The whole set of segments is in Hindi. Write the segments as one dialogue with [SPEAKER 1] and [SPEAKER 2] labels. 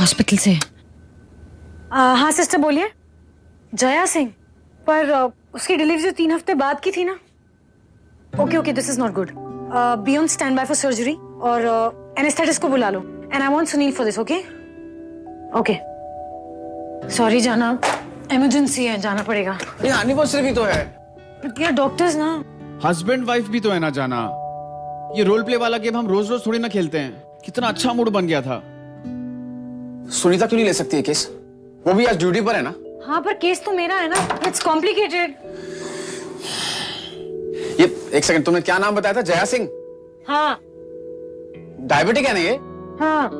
[SPEAKER 1] हॉस्पिटल से। आ, हाँ सिस्टर बोलिए। जया सिंह पर आ, उसकी डिलीवरी तीन हफ़्ते बाद की थी ना? Okay okay this is not good be on stand by for surgery और एनेस्थेटिस्ट को बुला लो। And I want Sunil for this okay okay sorry जाना। इमरजेंसी है जाना पड़ेगा।
[SPEAKER 2] ये एनिवर्सरी भी तो है।
[SPEAKER 1] यार डॉक्टर्स ना।
[SPEAKER 2] हस्बैंड वाइफ भी तो है ना जाना। ये रोल प्ले वाला गेम हम रोज रोज थोड़ी ना खेलते हैं। कितना अच्छा मूड बन गया था।
[SPEAKER 3] सुनीता क्यों नहीं ले सकती है केस? वो भी आज ड्यूटी पर है ना?
[SPEAKER 1] हाँ पर केस तो मेरा है ना। इट्स कॉम्प्लिकेटेड
[SPEAKER 3] ये एक सेकंड तुमने क्या नाम बताया था? जया सिंह?
[SPEAKER 1] हाँ।
[SPEAKER 3] डायबिटिक है ना ये?
[SPEAKER 1] हाँ।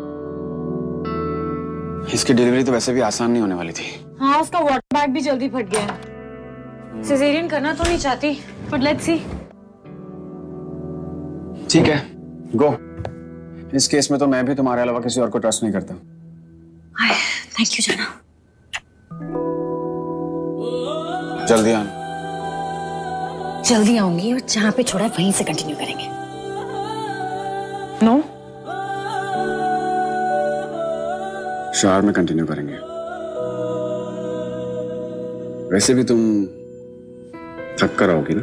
[SPEAKER 3] इसकी डिलीवरी तो वैसे भी आसान नहीं होने वाली थी।
[SPEAKER 1] हाँ उसका वाटर बैग भी जल्दी फट गया है। सिजेरियन करना तो नहीं चाहती बट लेट्स सी
[SPEAKER 3] ठीक है गो इस केस में तो मैं भी तुम्हारे अलावा किसी और को ट्रस्ट नहीं करता।
[SPEAKER 1] थैंक यू जाना
[SPEAKER 3] जल्दी आना
[SPEAKER 1] जल्दी आऊँगी और जहाँ पे छोड़ा है वहीं से कंटिन्यू करेंगे। नो
[SPEAKER 3] शार में कंटिन्यू करेंगे। वैसे भी तुम थक कर आओगी ना?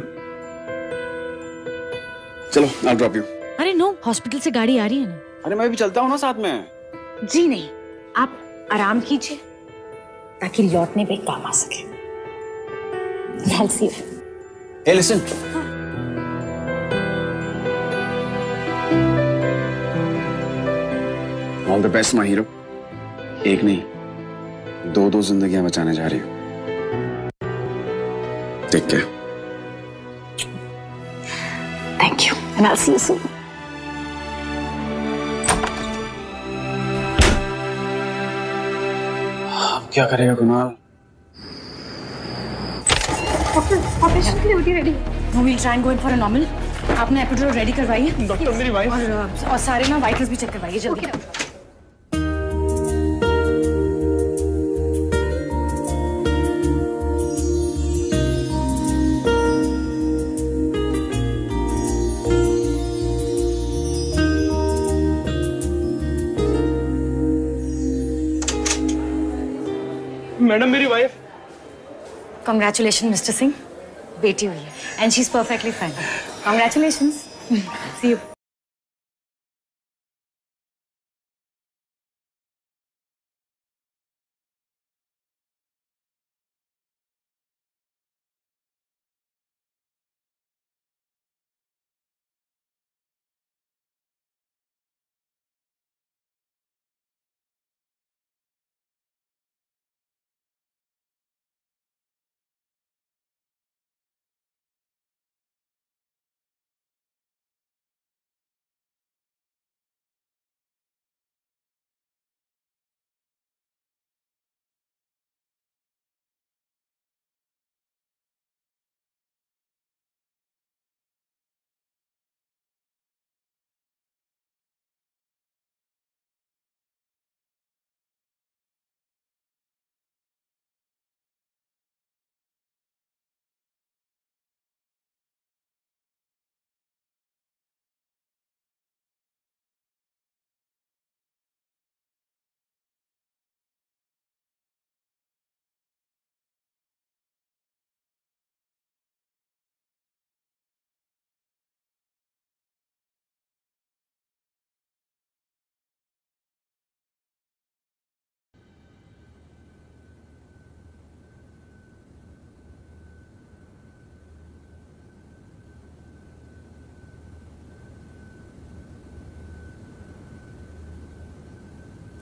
[SPEAKER 3] चलो आई ड्रॉप यू
[SPEAKER 1] अरे नो हॉस्पिटल से गाड़ी आ रही है ना।
[SPEAKER 3] अरे मैं भी चलता हूँ ना साथ में।
[SPEAKER 1] जी नहीं आप आराम कीजिए ताकि लौटने पे काम आ सके।
[SPEAKER 3] hey, listen. हाँ. All एक नहीं दो दो ज़िंदगी बचाने जा रही हूँ।
[SPEAKER 1] देख क्या थैंक यू
[SPEAKER 3] एंड क्या करेगा कुणाल.
[SPEAKER 1] आपने एपिड्रोल रेडी है? डॉक्टर मेरी वाइफ और, और सारे ना वाइटल्स भी चेक करवाइए जल्दी। कंग्रेचुलेशन मिस्टर सिंह बेटी हुई है। And she is perfectly fine congratulation see you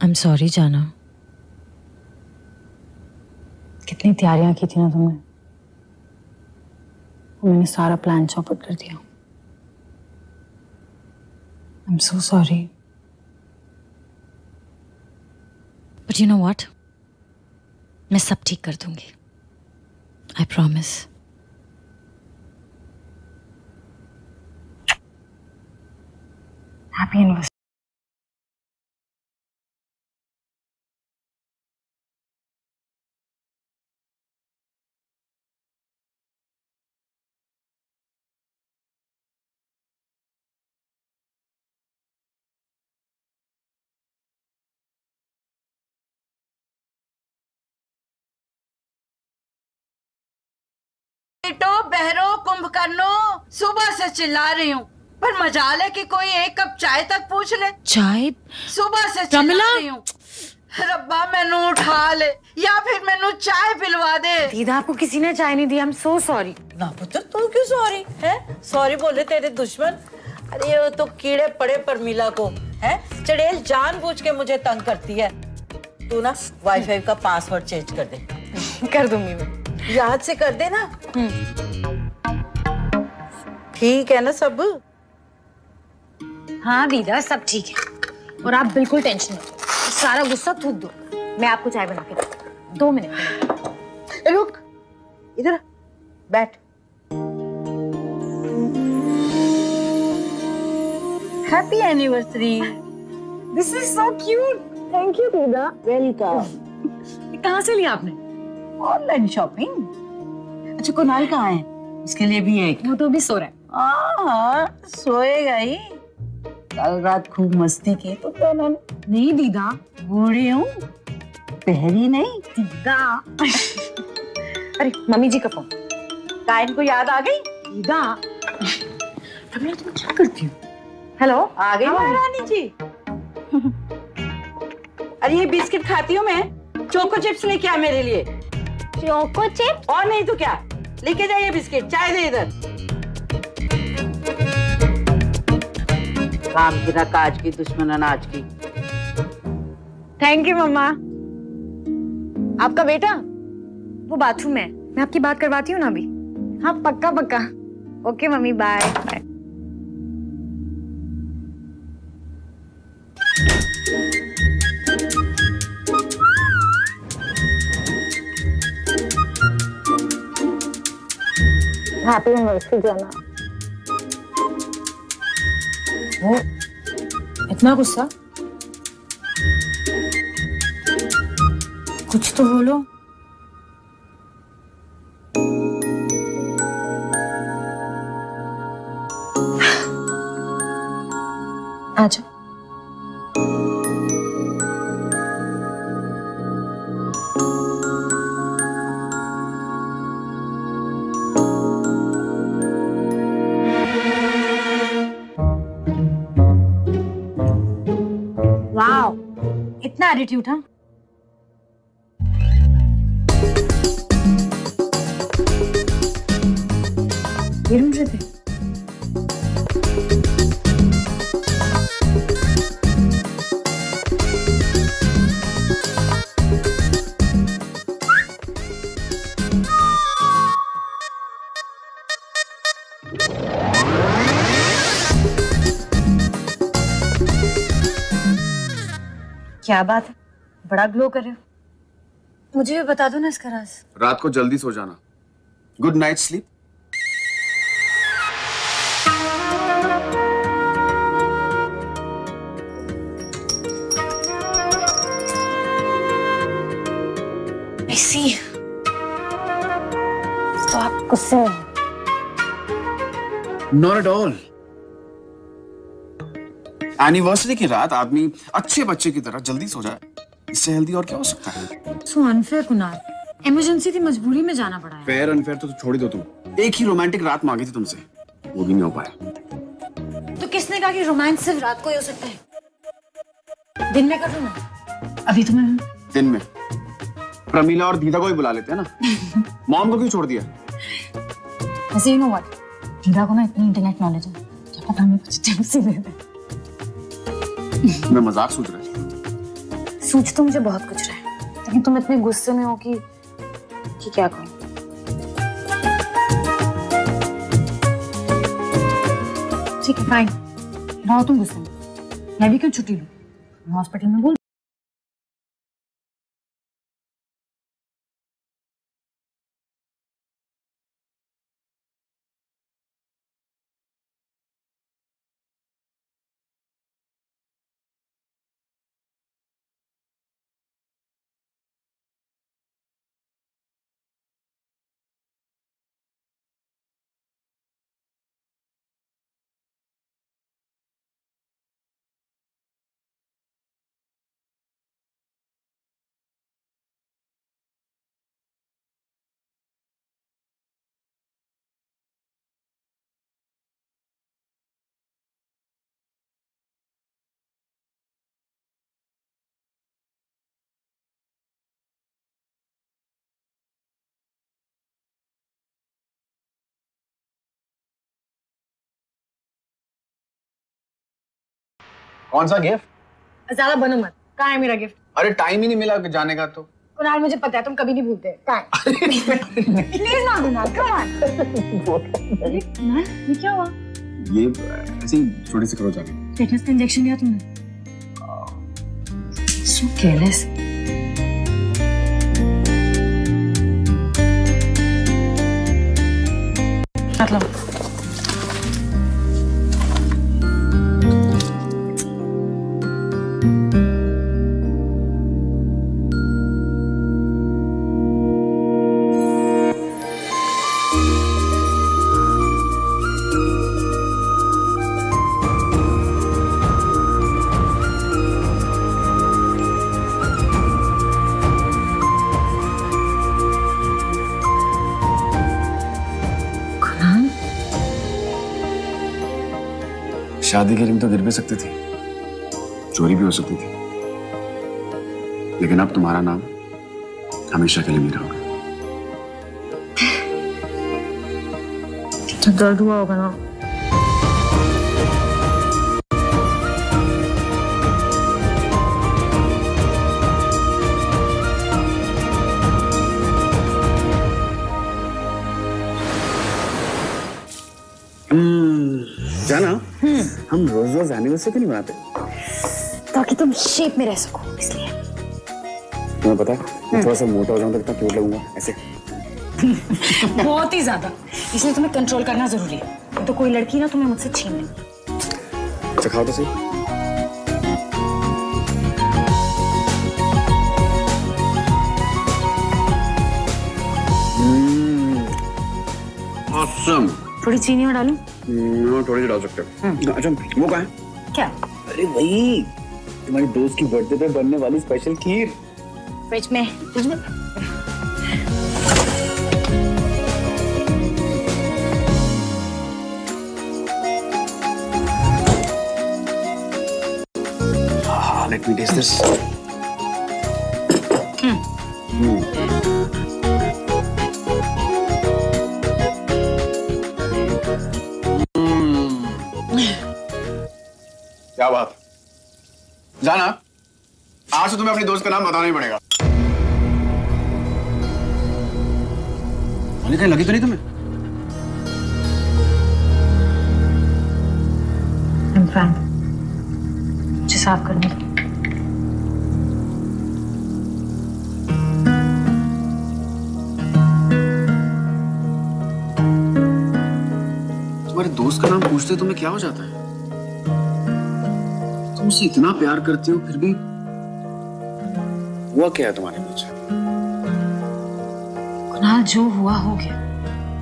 [SPEAKER 1] I am sorry जाना कितनी तैयारियाँ की थी ना तुमने? मैंने सारा प्लान चौपट कर दिया। I am so sorry but you know what मैं सब ठीक कर दूँगी। आई प्रॉमिस हैप्पी एनिवर्सरी
[SPEAKER 4] बेटो बहरो कुंभकर्णो सुबह से चिल्ला रही हूँ। पर मजाल है कि कोई एक कप चाय तक पूछ ले।
[SPEAKER 1] चाय?
[SPEAKER 4] सुबह से चिल्ला रही हूँ। रब्बा मैनू उठा ले या फिर मैनू चाय पिलवा दे।
[SPEAKER 1] दीदा आपको किसी ने चाय नहीं दी आई एम सो सॉरी
[SPEAKER 4] ना पुत्र तू क्यों सॉरी है? सॉरी बोले तेरे दुश्मन। अरे वो तो कीड़े पड़े पर मिला को है? चड़ेल जानबूझ के मुझे तंग करती है। तू ना वाईफाई का पासवर्ड चेंज कर दे।
[SPEAKER 1] कर दूँगी मैं।
[SPEAKER 4] याद से कर दे ना ठीक है ना सब?
[SPEAKER 1] हाँ दीदा सब ठीक है। और आप बिल्कुल टेंशन मत सारा गुस्सा थूक दो। मैं आपको चाय बना के दो मिनट।
[SPEAKER 4] रुक। इधर बैठ। Happy anniversary
[SPEAKER 1] this is so cute thank you दीदा।
[SPEAKER 4] वेलकम
[SPEAKER 1] कहाँ से लिया आपने?
[SPEAKER 4] Online shopping? अच्छा कुणाल कहाँ है? उसके लिए भी एक।
[SPEAKER 1] वो तो अभी सो रहा है।
[SPEAKER 4] हाँ सोएगा ही। कल रात खूब मस्ती की तो क्या उन्होंने
[SPEAKER 1] नहीं दीदा।
[SPEAKER 4] बूढ़ी हूँ। पहली नहीं
[SPEAKER 1] दीदा। अरे मम्मी जी का फ़ोन
[SPEAKER 4] कायन को याद आ गई?
[SPEAKER 1] दीदा। प्रमिला तुम क्या करती हो? हेलो
[SPEAKER 4] आ गई
[SPEAKER 1] हाँ।
[SPEAKER 4] महारानी जी। अरे ये बिस्किट खाती हूँ मैं। चोको चिप्स लेके आ मेरे लिए।
[SPEAKER 1] चोको चिप
[SPEAKER 4] और नहीं तो क्या? लेके जाइए बिस्किट चाय दे इधर। काम की ना काज की दुश्मन अनाज की।
[SPEAKER 1] थैंक यू मम्मा आपका बेटा? वो बाथरूम में है। मैं आपकी बात करवाती हूँ ना अभी? हाँ पक्का पक्का। Okay mummy bye bye happy anniversary जाना वो इतना गुस्सा? कुछ तो बोलो। आजा एटीट्यूड हाँ क्या बात है? बड़ा ग्लो कर रहे हो। मुझे भी बता दो ना इसका राज।
[SPEAKER 3] रात को जल्दी सो जाना। गुड नाइट स्लीप
[SPEAKER 1] तो आप गुस्से में हो।
[SPEAKER 3] नॉट एट ऑल एनिवर्सरी की रात आदमी अच्छे बच्चे की तरह जल्दी सो जाए। इससे हेल्दी और क्या हो सकता है?
[SPEAKER 1] So unfair Kunal. इमरजेंसी थी मजबूरी में जाना पड़ा है
[SPEAKER 3] फेयर अनफेयर तो छोड़ दो तुम। एक ही रोमांटिक रात मांगी थी तुमसे। वो भी नहीं हो पाया।
[SPEAKER 1] तो किसने कहा कि रोमांस सिर्फ़ रात को ही हो सकता है? दिन में कर ना अभी तो मैं
[SPEAKER 3] दिन में। प्रमीला और दीदा को ही बुला लेते हैं ना। मॉम को क्यों छोड़ दिया?
[SPEAKER 1] वैसे यू नो व्हाट दीदा को ना इतनी इंटरनेट नॉलेज है क्या पता हमें कुछ टिप्स ही दे दे
[SPEAKER 3] मैं मज़ाक सोच रहा
[SPEAKER 1] सोच तो मुझे बहुत कुछ रहा है। लेकिन तुम इतने गुस्से में हो कि कि क्या कहूँ ठीक है फाइन रहो तुम गुस्से में। मैं भी क्यों छुट्टी लूँ? हॉस्पिटल में बोल
[SPEAKER 2] कौन सा गिफ्ट
[SPEAKER 1] ज़्यादा बनो मत। कहाँ है मेरा गिफ्ट
[SPEAKER 2] अरे टाइम ही नहीं मिला जाने का तो।
[SPEAKER 1] कुणाल मुझे पता है तुम कभी नहीं भूलते। प्लीज़ ना कुणाल कम ऑन ये क्या हुआ?
[SPEAKER 3] ये ऐसे ही छोटी सी करो जाके।
[SPEAKER 1] टेटनस का इंजेक्शन लिया तुमने? सो केयरलेस
[SPEAKER 3] शादी के लिए तो गिर भी सकती थी। चोरी भी हो सकती थी। लेकिन अब तुम्हारा नाम हमेशा के लिए मेरा होगा।
[SPEAKER 1] तो दर्द हुआ होगा ना?
[SPEAKER 3] जाना। हम रोज रोज एनिवर्सरी क्यों नहीं मनाते
[SPEAKER 1] ताकि तुम शेप में रह सको इसलिए।
[SPEAKER 3] तुम्हें पता है थोड़ा सा मोटा हो जाऊँ तो कितना क्यूट लगूँगा ऐसे।
[SPEAKER 1] बहुत ही ज़्यादा। इसलिए तुम्हें कंट्रोल करना ज़रूरी है। तो कोई लड़की ना तुम्हें मुझसे छीन लेगी।
[SPEAKER 3] अच्छा खाओ तो सही। Awesome.
[SPEAKER 1] थोड़ी चीनी में डालूं?
[SPEAKER 3] हम्म, थोड़ी सी डाल सकते हो। अच्छा वो कहाँ है?
[SPEAKER 1] क्या?
[SPEAKER 3] अरे वही तुम्हारी दोस्त की बर्थडे पे बनने वाली स्पेशल खीर।
[SPEAKER 1] फ्रिज में।
[SPEAKER 3] Ah, let me taste this. आज से तुम्हें अपने दोस्त का नाम बताना ही पड़ेगा। कहीं लगी तो नहीं तुम्हें?
[SPEAKER 1] मुझे साफ़ करने दो।
[SPEAKER 3] तुम्हारे दोस्त का नाम पूछते तुम्हें क्या हो जाता है? तुम उसे इतना प्यार करती हो फिर भी हुआ क्या है तुम्हारे बीच
[SPEAKER 1] कुणाल जो हुआ हो गया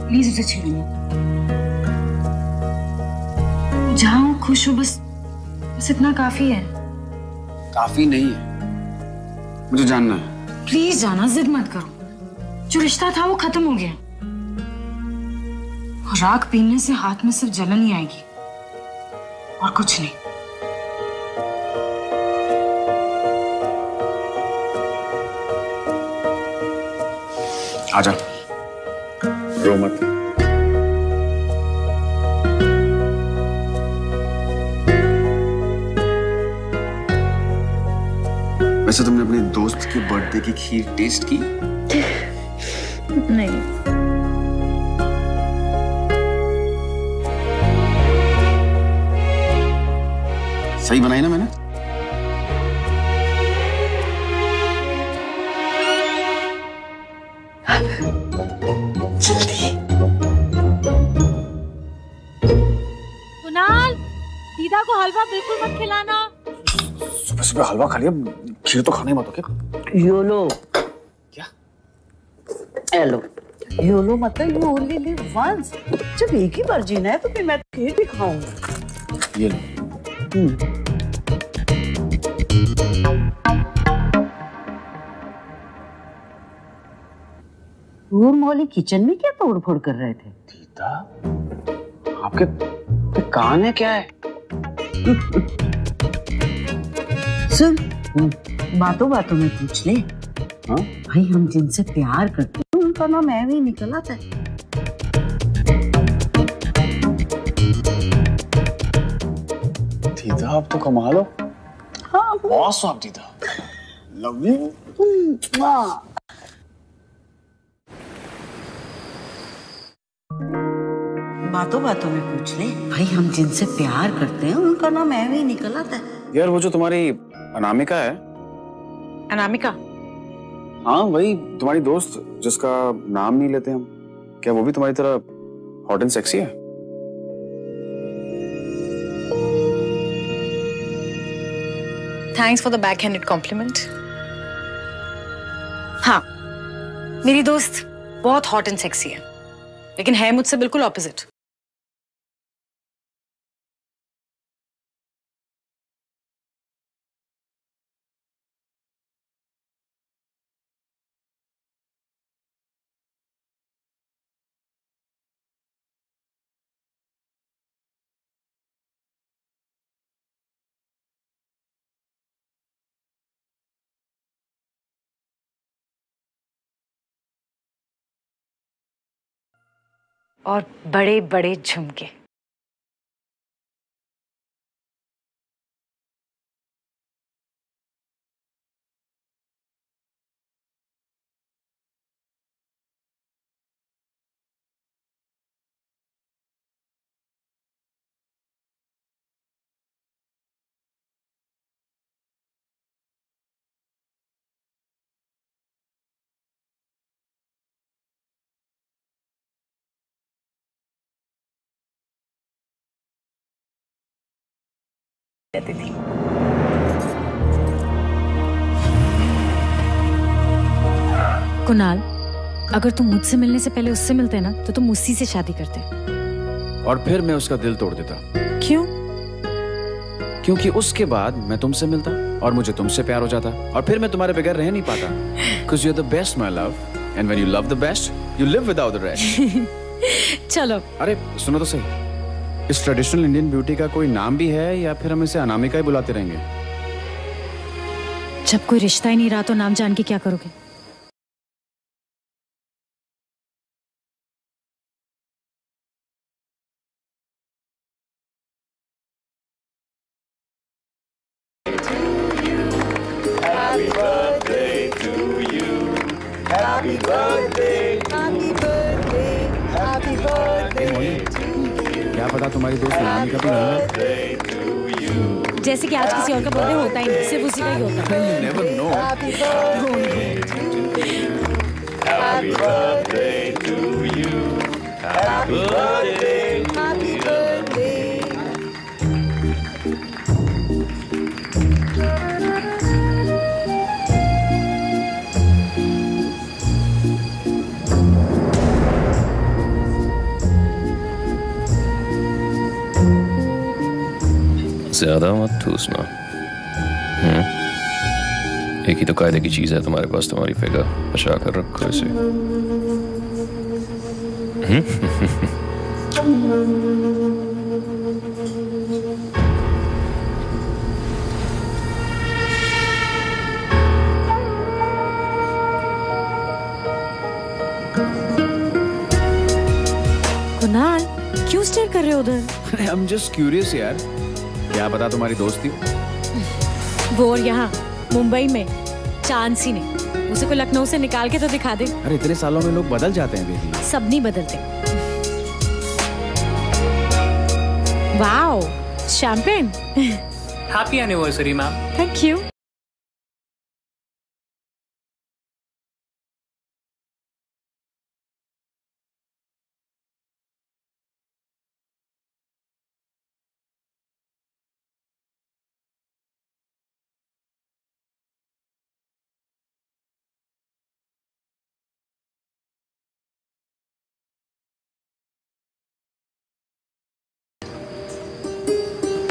[SPEAKER 1] प्लीज़ उसे छेड़िए जहाँ हूँ खुश हूँ बस बस इतना काफ़ी है।
[SPEAKER 3] काफ़ी नहीं है। मुझे जानना है।
[SPEAKER 1] प्लीज़ जाना जिद मत करो। जो रिश्ता था वो खत्म हो गया। और राख पीने से हाथ में सिर्फ़ जलन ही आएगी। और कुछ नहीं।
[SPEAKER 3] आजा रो मत। वैसे तुमने अपने दोस्त के बर्थडे की खीर टेस्ट की?
[SPEAKER 1] नहीं।
[SPEAKER 3] सही बनाई ना मैंने? सुबह हलवा खा लिया खीर तो खाना मत क्या
[SPEAKER 4] योलो।
[SPEAKER 3] क्या?
[SPEAKER 4] हेलो। योलो मतलब यू ओनली लिव वंस जब एक ही बार जीना है तो फिर मैं खीर भी खाऊँगी
[SPEAKER 3] ये लो।
[SPEAKER 4] दूर मौली किचन में क्या तोड़ फोड़ कर रहे थे?
[SPEAKER 3] दीदा आपके कान है क्या? है
[SPEAKER 4] सुन बातों बातों में पूछ ले।
[SPEAKER 3] हाँ?
[SPEAKER 4] भाई हम जिनसे प्यार करते हैं उनका नाम ऐवे ही निकल आता है
[SPEAKER 3] दीदा आप तो कमाल हो
[SPEAKER 2] बहुत स्वाद दीदा। लव यू
[SPEAKER 4] बातों बातों में पूछ ले। भाई हम जिनसे प्यार करते हैं उनका नाम ऐवे ही निकल आता है
[SPEAKER 2] यार वो जो तुम्हारी अनामिका है?
[SPEAKER 1] अनामिका?
[SPEAKER 2] हाँ वही तुम्हारी दोस्त जिसका नाम नहीं लेते हम। क्या वो भी तुम्हारी तरह हॉट एंड सेक्सी है?
[SPEAKER 1] Thanks for the back handed compliment हाँ मेरी दोस्त बहुत हॉट एंड सेक्सी है लेकिन है मुझसे बिल्कुल ऑपोजिट और बड़े बड़े झुमके। रहती थी। कुणाल अगर तुम मुझसे मिलने से पहले उससे मिलते ना तो तुम उसी से शादी करते।
[SPEAKER 2] और फिर मैं उसका दिल तोड़ देता।
[SPEAKER 1] क्यों?
[SPEAKER 2] क्योंकि उसके बाद मैं तुमसे मिलता और मुझे तुमसे प्यार हो जाता और फिर मैं तुम्हारे बगैर रह नहीं पाता। Because you are the best my love and when you love the best you live without the rest
[SPEAKER 1] चलो।
[SPEAKER 2] अरे सुनो तो सही। इस ट्रेडिशनल इंडियन ब्यूटी का कोई नाम भी है या फिर हम इसे अनामिका ही बुलाते रहेंगे?
[SPEAKER 1] जब कोई रिश्ता ही नहीं रहा तो नाम जान के क्या करोगे?
[SPEAKER 5] ज़्यादा मत ठूसना हम्म? एक ही तो कायदे की चीज़ है तुम्हारे पास तुम्हारी फिगर बचा कर रखो इसे
[SPEAKER 1] कुणाल क्यों स्टेयर कर रहे हो उधर?
[SPEAKER 2] आई एम जस्ट क्यूरियस यार। क्या पता तुम्हारी दोस्ती हो?
[SPEAKER 1] वो और यहाँ मुंबई में चांस ही नहीं उसे को लखनऊ से निकाल के तो दिखा दे।
[SPEAKER 2] अरे इतने सालों में लोग बदल जाते हैं बेबी
[SPEAKER 1] सब नहीं बदलते। Wow champagne
[SPEAKER 6] Happy anniversary, ma'am.
[SPEAKER 1] Thank you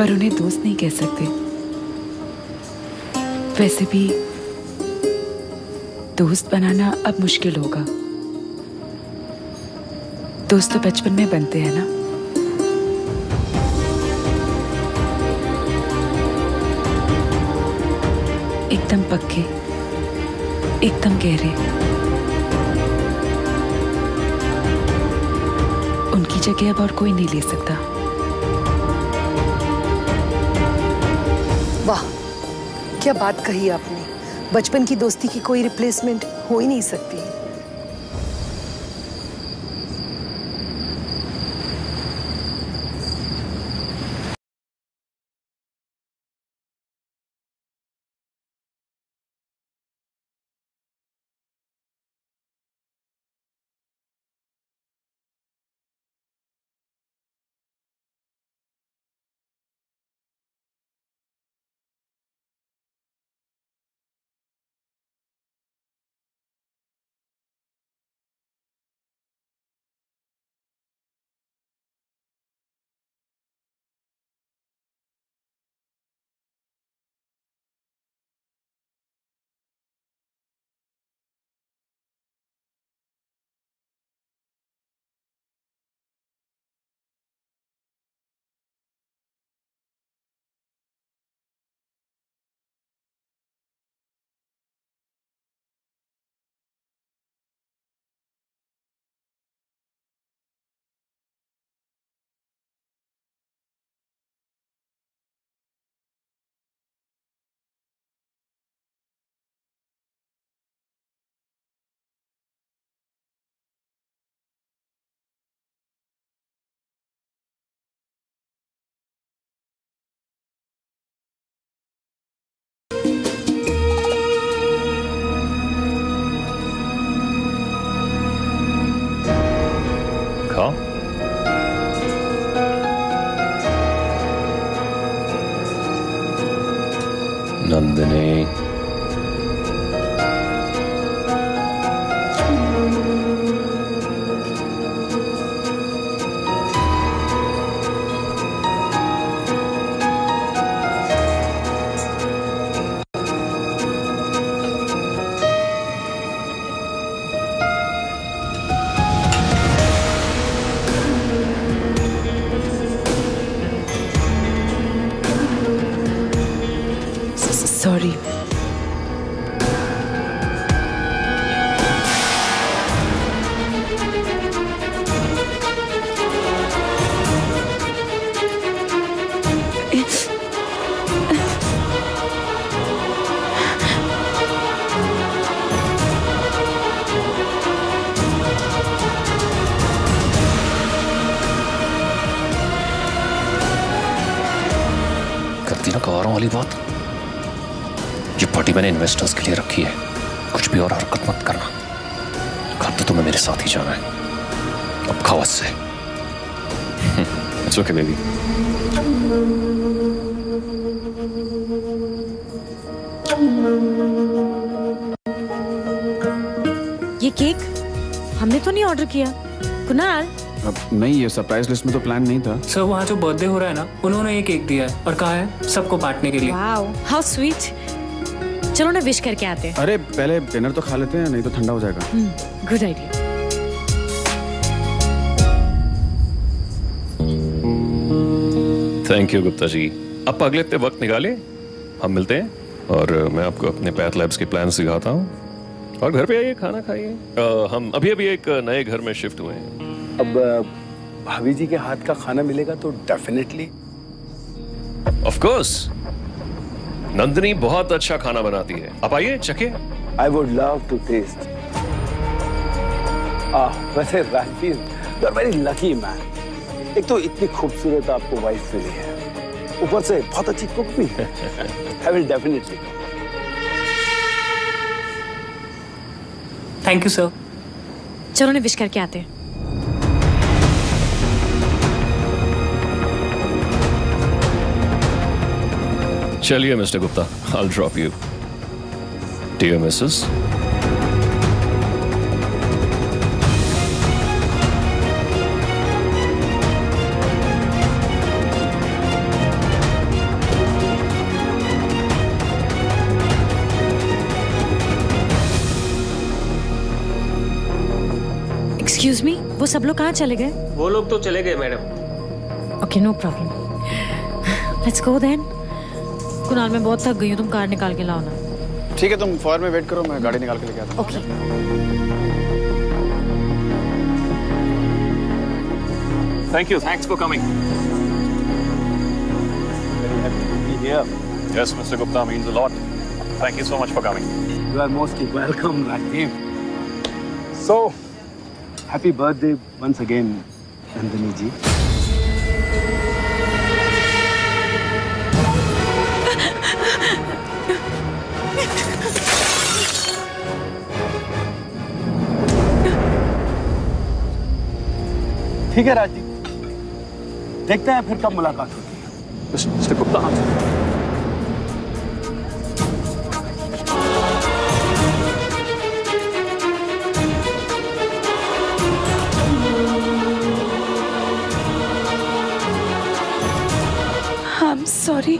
[SPEAKER 7] पर उन्हें दोस्त नहीं कह सकते। वैसे भी दोस्त बनाना अब मुश्किल होगा। दोस्त तो बचपन में बनते हैं ना? एकदम पक्के, एकदम गहरे। उनकी जगह अब और कोई नहीं ले सकता।
[SPEAKER 8] क्या बात कही आपने? बचपन की दोस्ती की कोई रिप्लेसमेंट हो ही नहीं सकती।
[SPEAKER 5] खाओ नंदिनी करती ना कवारों वाली बात ये पार्टी मैंने इन्वेस्टर्स के लिए रखी है। कुछ भी और हरकत मत करना। कल तो तुम्हें मेरे साथ ही जाना है। अब खाओ से। इट्स ओके बेबी
[SPEAKER 1] ये केक हमने तो नहीं ऑर्डर किया। कुणाल
[SPEAKER 3] अब नहीं ये सरप्राइज़ लिस्ट में तो प्लान नहीं था।
[SPEAKER 6] सर वहाँ जो बर्थडे हो रहा है ना उन्होंने एक केक दिया है और कहा है सबको बांटने के लिए।
[SPEAKER 1] हाउ स्वीट चलो ना विश करके आते हैं।
[SPEAKER 3] अरे पहले डिनर तो खा लेते हैं नहीं तो ठंडा हो जाएगा।
[SPEAKER 1] Good idea
[SPEAKER 5] thank you Gupta ji अब अगले हफ़्ते वक्त निकाले। हम मिलते हैं और मैं आपको अपने पैथ लैब्स के प्लान सिखाता हूँ। और घर पे आइए खाना खाइए। हम अभी अभी एक नए घर में शिफ्ट हुए हैं।
[SPEAKER 9] अब भाभी जी के हाथ का खाना मिलेगा तो डेफिनेटली
[SPEAKER 5] ऑफ़ कोर्स नंदिनी बहुत अच्छा खाना बनाती है। आप आइए चखे
[SPEAKER 9] I would love to taste ah वैसे Rajveer you are very lucky man एक तो इतनी खूबसूरत आपको वाइफ मिली है। ऊपर से बहुत अच्छी कुक भी है। I will definitely
[SPEAKER 6] thank you sir
[SPEAKER 1] चलो ना विश करके आते हैं।
[SPEAKER 5] चलिए Mr Gupta I drop you dear Mrs
[SPEAKER 1] excuse me वो सब लोग कहाँ चले गए?
[SPEAKER 10] वो लोग तो चले गए madam.
[SPEAKER 1] Okay no problem let's go then Kunal मैं बहुत थक गई हूँ तुम कार निकाल के लाओ ना
[SPEAKER 2] ठीक है तुम फॉर में वेट करो मैं गाड़ी निकाल के लेके आता हूँ
[SPEAKER 1] okay
[SPEAKER 5] thank you thanks for coming
[SPEAKER 9] here.
[SPEAKER 5] Yes, Mr. Gupta means a lot.
[SPEAKER 11] Thank you so much for coming.
[SPEAKER 9] You are mostly welcome, Rajiv. So, happy birthday once again, Nandini ji. ठीक है राजीव देखते हैं फिर कब मुलाकात होती है Mr Gupta
[SPEAKER 7] I'm sorry.